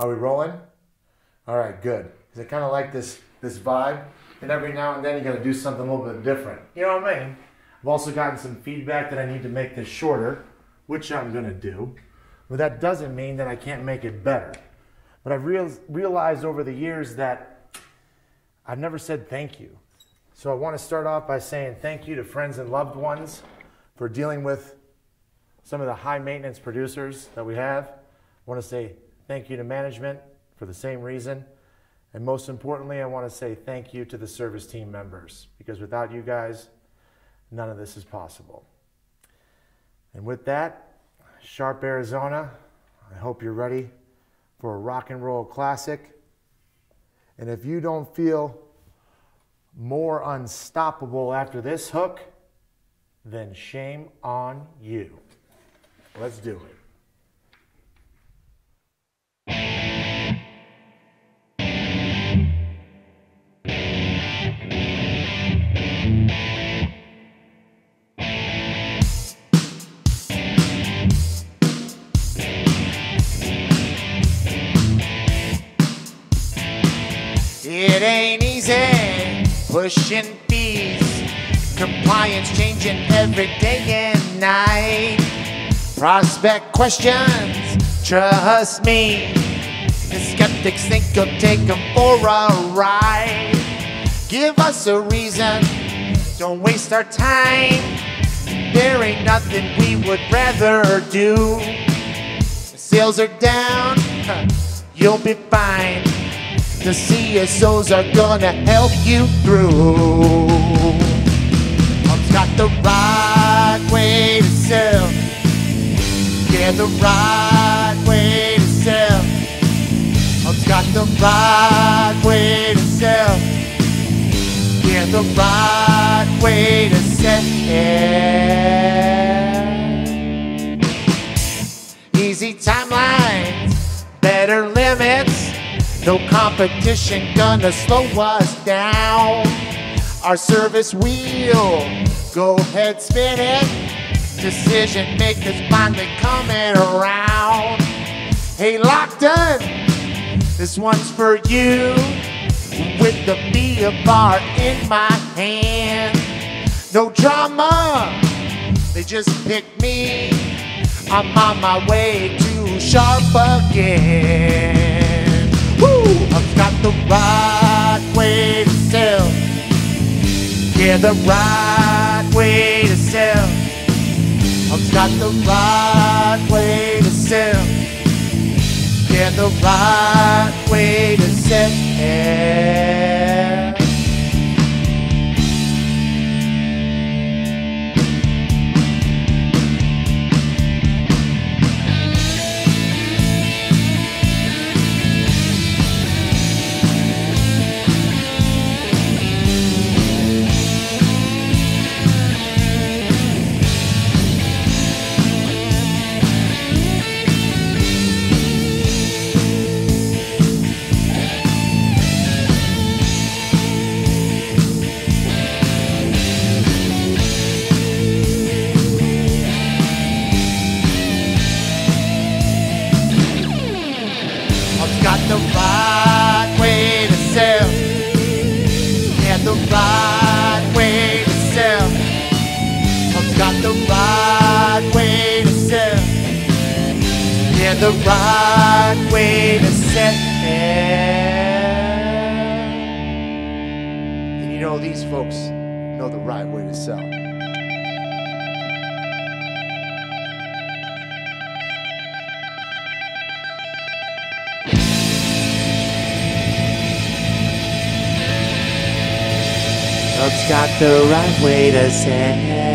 Are we rolling? All right, good. Because I kind of like this this vibe, and every now and then you got to do something a little bit different. You know what I mean? I've also gotten some feedback that I need to make this shorter, which I'm gonna do. But that doesn't mean that I can't make it better. But I've real, realized over the years that I've never said thank you. So I want to start off by saying thank you to friends and loved ones for dealing with some of the high maintenance producers that we have. I want to say thank you to management for the same reason. And most importantly, I want to say thank you to the service team members because without you guys, none of this is possible. And with that, Sharp Arizona, I hope you're ready for a rock and roll classic. And if you don't feel more unstoppable after this hook, then shame on you. Let's do it. Pushing fees, compliance changing every day and night. Prospect questions, trust me. The skeptics think you'll take them for a ride. Give us a reason, don't waste our time. There ain't nothing we would rather do. Sales are down, you'll be fine. The CSOs are gonna help you through. I've got the right way to sell. Yeah, the right way to sell. I've got the right way to sell. Yeah, the right way to sell. Easy timelines, better limits. No competition gonna slow us down. Our service wheel, go ahead, spin it. Decision makers finally coming around. Hey, Lockton, this one's for you. With the beer bar in my hand. No drama, they just picked me. I'm on my way to sharp again. Woo! I've got the right way to sell. Yeah, the right way to sell. I've got the right way to sell. Yeah, the right way to sell. The right way to sell. I've got the right way to sell. Yeah, the right way to sell. And you know, these folks know the right way to sell. I've got the right way to sell.